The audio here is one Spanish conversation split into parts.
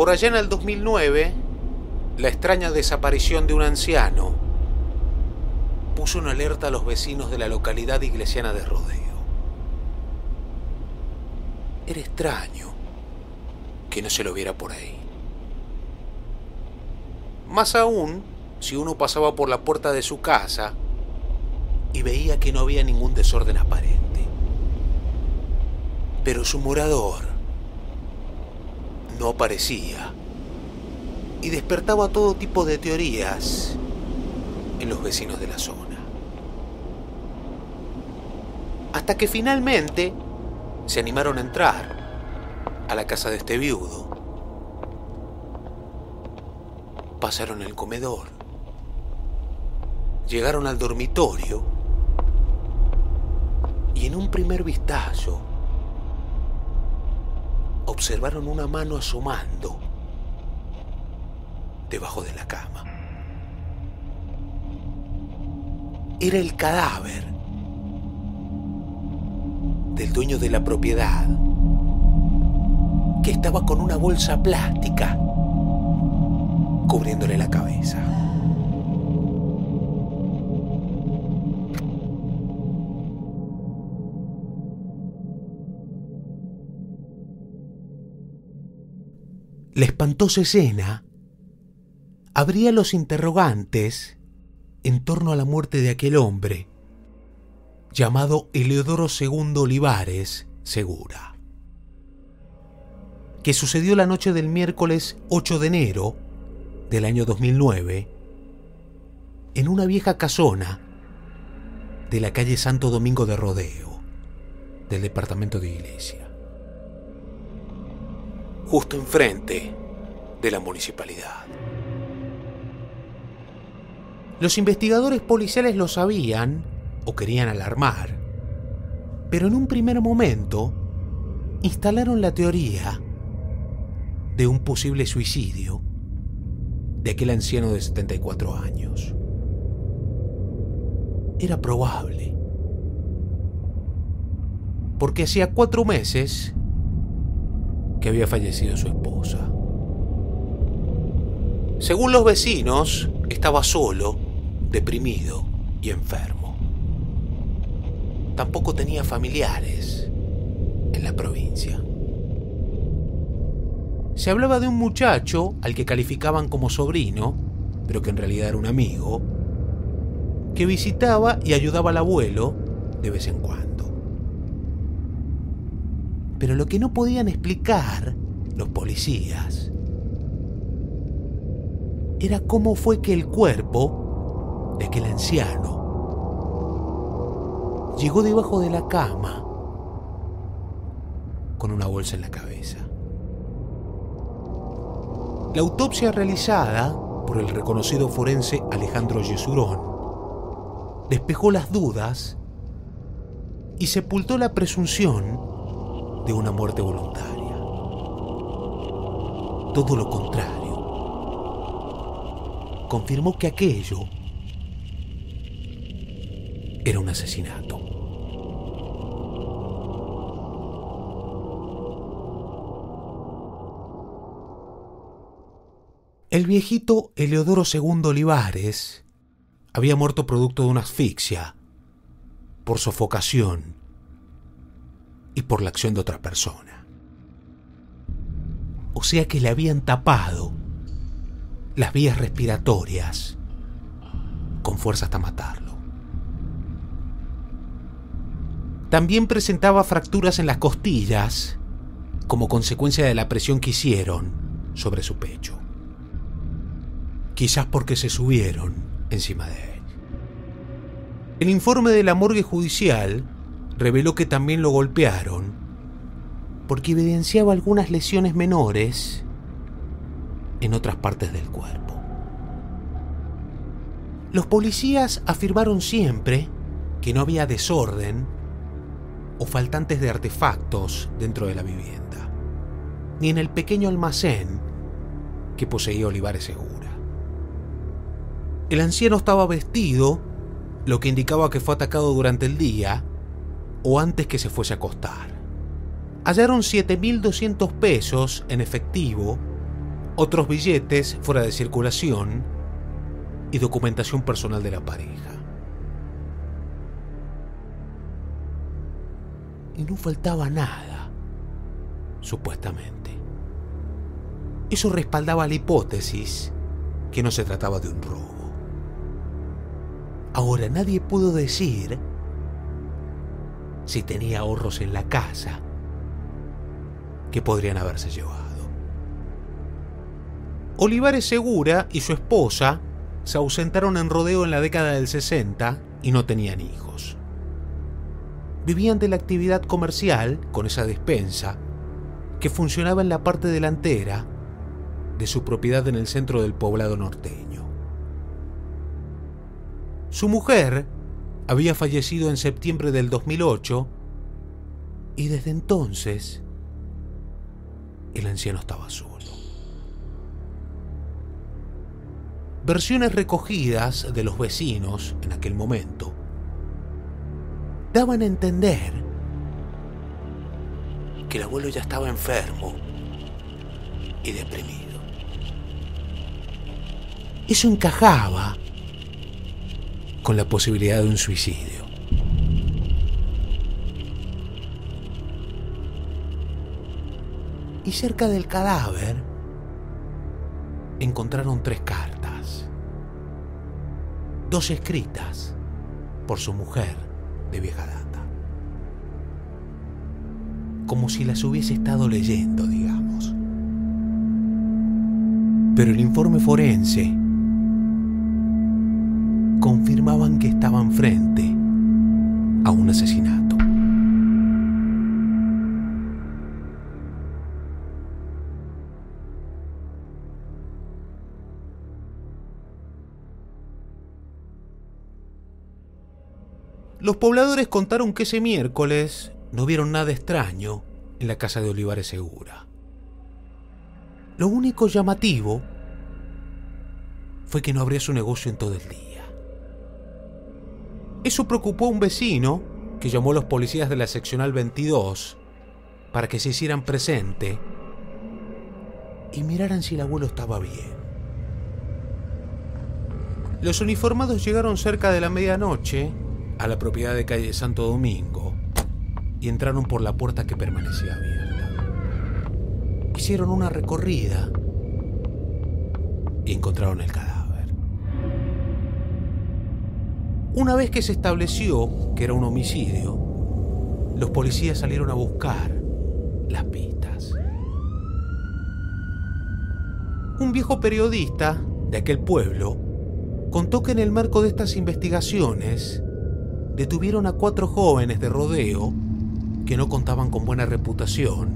Por allá en el 2009, la extraña desaparición de un anciano puso una alerta a los vecinos de la localidad iglesiana de Rodeo. Era extraño que no se lo viera por ahí. Más aún si uno pasaba por la puerta de su casa y veía que no había ningún desorden aparente. Pero su morador no aparecía y despertaba todo tipo de teorías en los vecinos de la zona. Hasta que finalmente se animaron a entrar a la casa de este viudo. Pasaron el comedor. Llegaron al dormitorio y en un primer vistazo observaron una mano asomando debajo de la cama. Era el cadáver del dueño de la propiedad que estaba con una bolsa plástica cubriéndole la cabeza. La espantosa escena abría los interrogantes en torno a la muerte de aquel hombre, llamado Eleodoro II Olivares Segura, que sucedió la noche del miércoles 8 de enero del año 2009 en una vieja casona de la calle Santo Domingo de Rodeo, del departamento de Iglesia, justo enfrente de la municipalidad. Los investigadores policiales lo sabían o querían alarmar, pero en un primer momento instalaron la teoría de un posible suicidio de aquel anciano de 74 años. Era probable, porque hacía cuatro meses que había fallecido su esposa. Según los vecinos, estaba solo deprimido y enfermo. Tampoco tenía familiares en la provincia. Se hablaba de un muchacho al que calificaban como sobrino, pero que en realidad era un amigo, que visitaba y ayudaba al abuelo de vez en cuando. Pero lo que no podían explicar los policías era cómo fue que el cuerpo de aquel anciano llegó debajo de la cama con una bolsa en la cabeza. La autopsia realizada por el reconocido forense Alejandro Yesurón despejó las dudas y sepultó la presunción de una muerte voluntaria. Todo lo contrario, confirmó que aquello era un asesinato. El viejito Eleodoro II Olivares había muerto producto de una asfixia, por sofocación y por la acción de otra persona. O sea que le habían tapado las vías respiratorias con fuerza hasta matarlo. También presentaba fracturas en las costillas como consecuencia de la presión que hicieron sobre su pecho. Quizás porque se subieron encima de él. El informe de la morgue judicial reveló que también lo golpearon porque evidenciaba algunas lesiones menores en otras partes del cuerpo. Los policías afirmaron siempre que no había desorden o faltantes de artefactos dentro de la vivienda, ni en el pequeño almacén que poseía Olivares Segura. El anciano estaba vestido, lo que indicaba que fue atacado durante el día o antes que se fuese a acostar. Hallaron 7.200 pesos en efectivo otros billetes fuera de circulación y documentación personal de la pareja. Y no faltaba nada, supuestamente. Eso respaldaba la hipótesis que no se trataba de un robo. Ahora nadie pudo decir si tenía ahorros en la casa que podrían haberse llevado. Olivares Segura y su esposa se ausentaron en rodeo en la década del 60 y no tenían hijos. Vivían de la actividad comercial con esa despensa que funcionaba en la parte delantera de su propiedad en el centro del poblado norteño. Su mujer había fallecido en septiembre del 2008 y desde entonces el anciano estaba solo. Versiones recogidas de los vecinos en aquel momento daban a entender que el abuelo ya estaba enfermo y deprimido. Eso encajaba con la posibilidad de un suicidio. Y cerca del cadáver encontraron tres cartas, dos escritas por su mujer de vieja data, como si las hubiese estado leyendo, digamos. Pero el informe forense confirmaban que estaban frente a un asesinato. Los pobladores contaron que ese miércoles no vieron nada extraño en la casa de Olivares Segura. Lo único llamativo fue que no abría su negocio en todo el día. Eso preocupó a un vecino que llamó a los policías de la seccional 22 para que se hicieran presente y miraran si el abuelo estaba bien. Los uniformados llegaron cerca de la medianoche a la propiedad de calle Santo Domingo y entraron por la puerta que permanecía abierta. Hicieron una recorrida y encontraron el cadáver. Una vez que se estableció que era un homicidio, los policías salieron a buscar las pistas. Un viejo periodista de aquel pueblo contó que en el marco de estas investigaciones detuvieron a cuatro jóvenes de rodeo que no contaban con buena reputación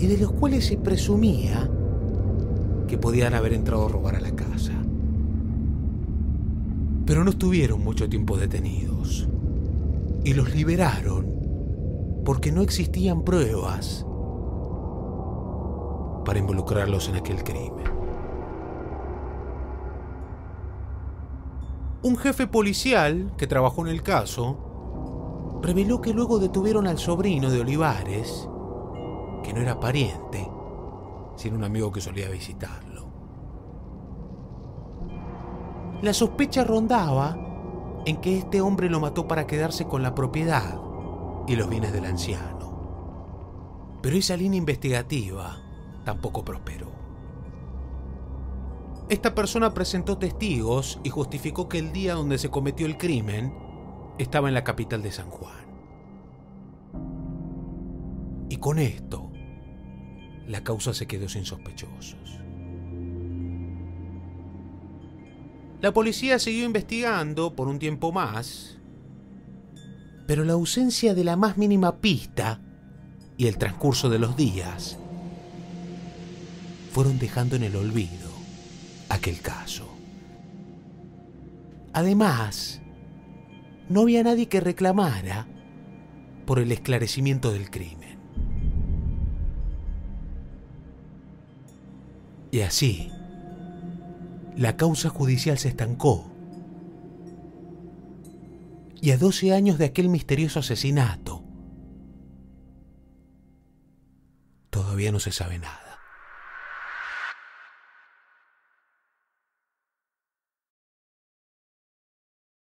y de los cuales se presumía que podían haber entrado a robar a la casa pero no estuvieron mucho tiempo detenidos y los liberaron porque no existían pruebas para involucrarlos en aquel crimen. Un jefe policial que trabajó en el caso reveló que luego detuvieron al sobrino de Olivares, que no era pariente, sino un amigo que solía visitarlo. La sospecha rondaba en que este hombre lo mató para quedarse con la propiedad y los bienes del anciano. Pero esa línea investigativa tampoco prosperó. Esta persona presentó testigos y justificó que el día donde se cometió el crimen estaba en la capital de San Juan. Y con esto, la causa se quedó sin sospechosos. La policía siguió investigando por un tiempo más, pero la ausencia de la más mínima pista y el transcurso de los días fueron dejando en el olvido aquel caso. Además, no había nadie que reclamara por el esclarecimiento del crimen. Y así, la causa judicial se estancó. Y a 12 años de aquel misterioso asesinato, todavía no se sabe nada.